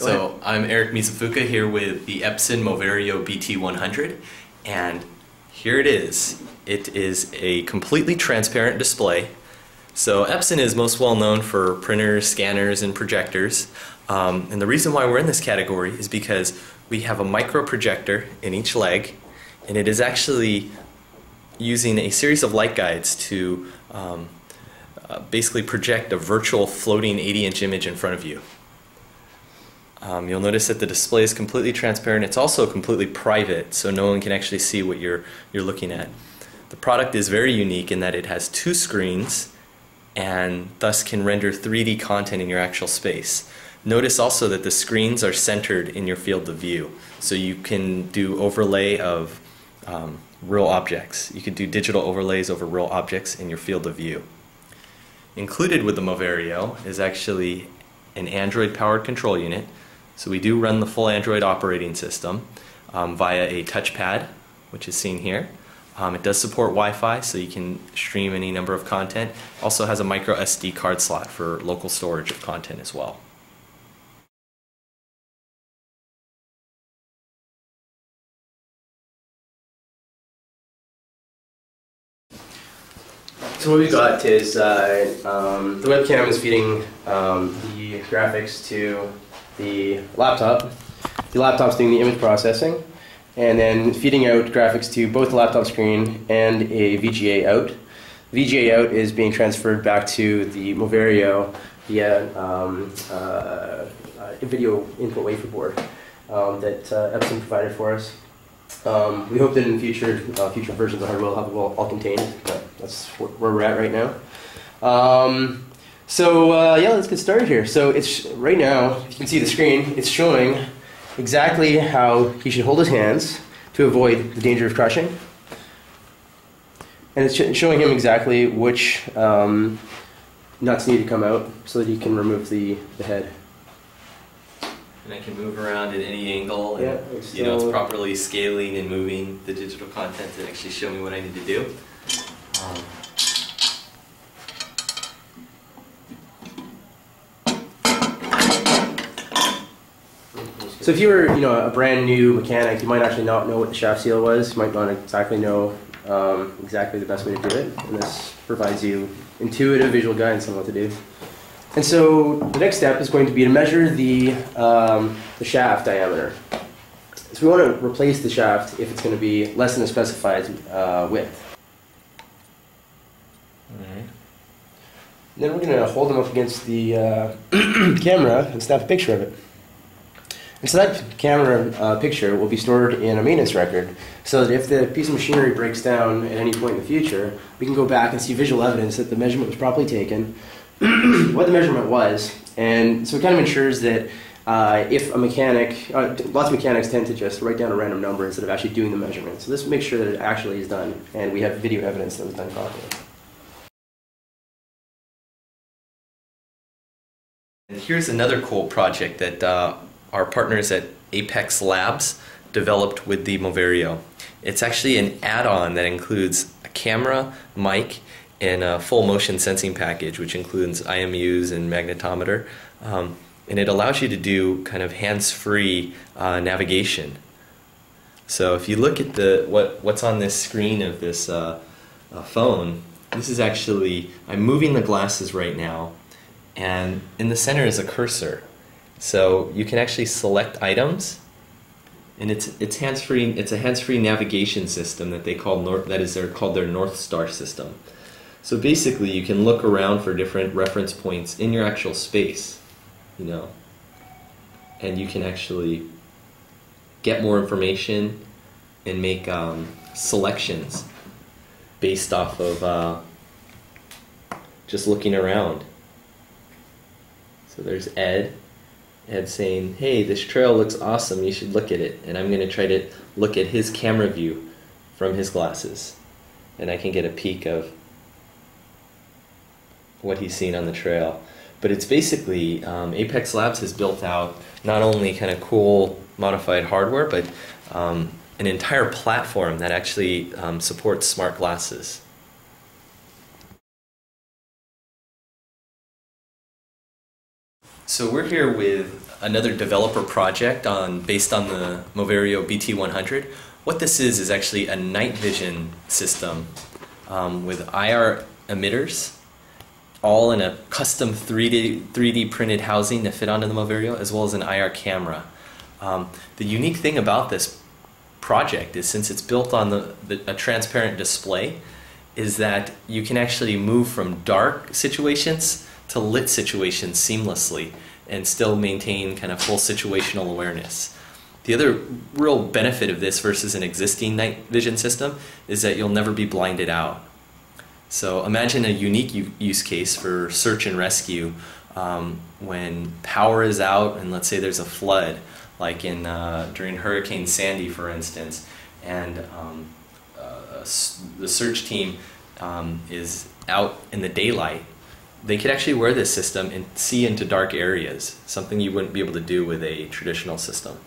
So I'm Eric Mizufuka here with the Epson Moverio BT100 and here it is. It is a completely transparent display. So Epson is most well known for printers, scanners, and projectors. Um, and the reason why we're in this category is because we have a micro projector in each leg and it is actually using a series of light guides to um, uh, basically project a virtual floating 80 inch image in front of you. Um, you'll notice that the display is completely transparent. It's also completely private, so no one can actually see what you're, you're looking at. The product is very unique in that it has two screens and thus can render 3D content in your actual space. Notice also that the screens are centered in your field of view, so you can do overlay of um, real objects. You can do digital overlays over real objects in your field of view. Included with the Moverio is actually an Android powered control unit so we do run the full Android operating system um, via a touchpad, which is seen here. Um, it does support Wi-Fi, so you can stream any number of content. Also has a micro SD card slot for local storage of content as well. So what we've got is uh, um, the webcam is feeding um, the graphics to the laptop. The laptop's doing the image processing, and then feeding out graphics to both the laptop screen and a VGA out. VGA out is being transferred back to the Moverio via um, uh, a video input wafer board um, that uh, Epson provided for us. Um, we hope that in future, uh, future versions of hardware will have it all, all contained, but that's where we're at right now. Um, so uh, yeah, let's get started here. So it's right now, you can see the screen, it's showing exactly how he should hold his hands to avoid the danger of crushing. And it's showing him exactly which um, nuts need to come out so that he can remove the, the head. And I can move around at any angle and yeah, you know it's properly scaling and moving the digital content to actually show me what I need to do. Um, So if you were, you know, a brand new mechanic, you might actually not know what the shaft seal was. You might not exactly know um, exactly the best way to do it. And this provides you intuitive visual guidance on what to do. And so the next step is going to be to measure the, um, the shaft diameter. So we want to replace the shaft if it's going to be less than the specified uh, width. Then we're going to hold them up against the uh, camera and snap a picture of it. And so that camera uh, picture will be stored in a maintenance record so that if the piece of machinery breaks down at any point in the future, we can go back and see visual evidence that the measurement was properly taken, what the measurement was, and so it kind of ensures that uh, if a mechanic, uh, lots of mechanics tend to just write down a random number instead of actually doing the measurement. So this makes sure that it actually is done and we have video evidence that was done properly. Here's another cool project that uh, our partners at Apex Labs developed with the Moverio. It's actually an add-on that includes a camera, mic, and a full motion sensing package, which includes IMUs and magnetometer. Um, and it allows you to do kind of hands-free uh, navigation. So if you look at the what what's on this screen of this uh, uh, phone, this is actually I'm moving the glasses right now, and in the center is a cursor. So you can actually select items, and it's it's hands-free. It's a hands-free navigation system that they call north. That is, they're called their North Star system. So basically, you can look around for different reference points in your actual space, you know, and you can actually get more information and make um, selections based off of uh, just looking around. So there's Ed and saying, hey, this trail looks awesome, you should look at it. And I'm going to try to look at his camera view from his glasses. And I can get a peek of what he's seen on the trail. But it's basically, um, Apex Labs has built out not only kind of cool modified hardware, but um, an entire platform that actually um, supports smart glasses. So we're here with another developer project on based on the Moverio BT100. What this is is actually a night vision system um, with IR emitters, all in a custom 3D 3D printed housing to fit onto the Moverio, as well as an IR camera. Um, the unique thing about this project is since it's built on the, the, a transparent display, is that you can actually move from dark situations to lit situations seamlessly and still maintain kind of full situational awareness. The other real benefit of this versus an existing night vision system is that you'll never be blinded out. So imagine a unique use case for search and rescue um, when power is out and let's say there's a flood, like in uh, during Hurricane Sandy, for instance, and um, uh, the search team um, is out in the daylight they could actually wear this system and see into dark areas, something you wouldn't be able to do with a traditional system.